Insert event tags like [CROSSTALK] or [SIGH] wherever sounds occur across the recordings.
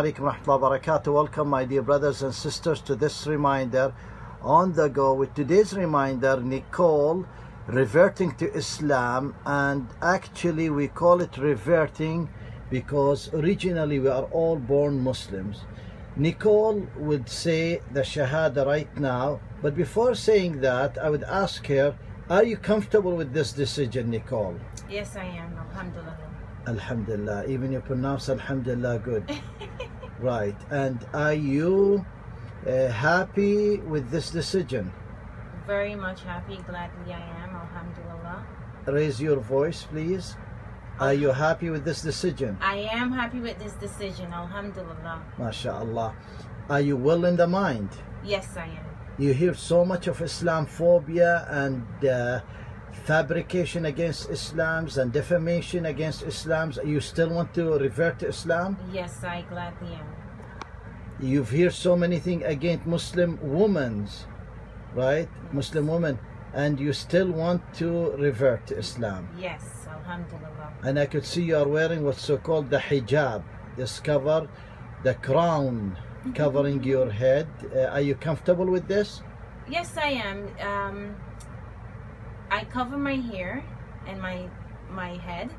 alaikum warahmatullahi wabarakatuh. Welcome, my dear brothers and sisters, to this reminder on the go with today's reminder Nicole reverting to Islam. And actually, we call it reverting because originally we are all born Muslims. Nicole would say the Shahada right now, but before saying that, I would ask her, Are you comfortable with this decision, Nicole? Yes, I am. Alhamdulillah. Alhamdulillah. Even you pronounce Alhamdulillah good. [LAUGHS] right. And are you uh, happy with this decision? Very much happy. Gladly I am. Alhamdulillah. Raise your voice, please. Are you happy with this decision? I am happy with this decision. Alhamdulillah. MashaAllah. Are you well in the mind? Yes, I am. You hear so much of Islamophobia and uh, fabrication against Islams and defamation against Islams. You still want to revert to Islam? Yes, I gladly am. You've heard so many things against Muslim women, right? Muslim women, and you still want to revert to Islam. Yes, Alhamdulillah. And I could see you are wearing what's so called the hijab, this cover, the crown [LAUGHS] covering your head. Uh, are you comfortable with this? Yes, I am. Um, I cover my hair and my my head,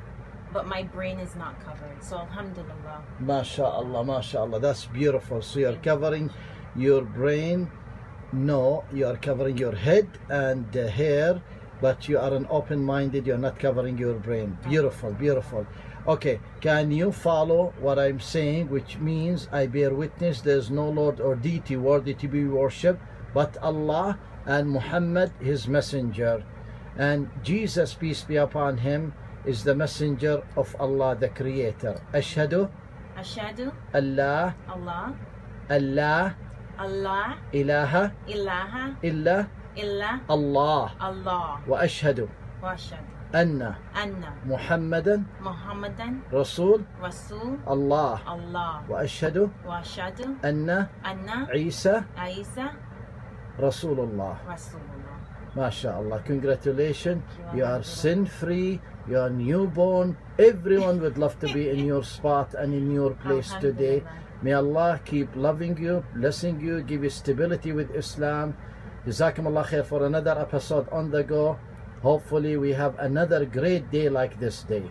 but my brain is not covered. So Alhamdulillah. MashaAllah, MashaAllah. That's beautiful. So you're covering your brain. No, you are covering your head and the hair, but you are an open minded, you're not covering your brain. Beautiful, beautiful. Okay, can you follow what I'm saying, which means I bear witness there's no Lord or deity worthy to be worshipped but Allah and Muhammad, his messenger. And Jesus, peace be upon him, is the messenger of Allah the creator. أشهد أشهد الله الله الله الله إله إله إلا إلا الله الله وأشهد وأشهد أن أن محمدا محمدا رسول رسول الله الله وأشهد وأشهد أن أن عيسى عيسى رسول الله رسول الله MashaAllah, congratulations. You are sin free, you are newborn. Everyone would love to be in your spot and in your place today. May Allah keep loving you, blessing you, give you stability with Islam. Jazakumullah khair for another episode on the go. Hopefully, we have another great day like this day.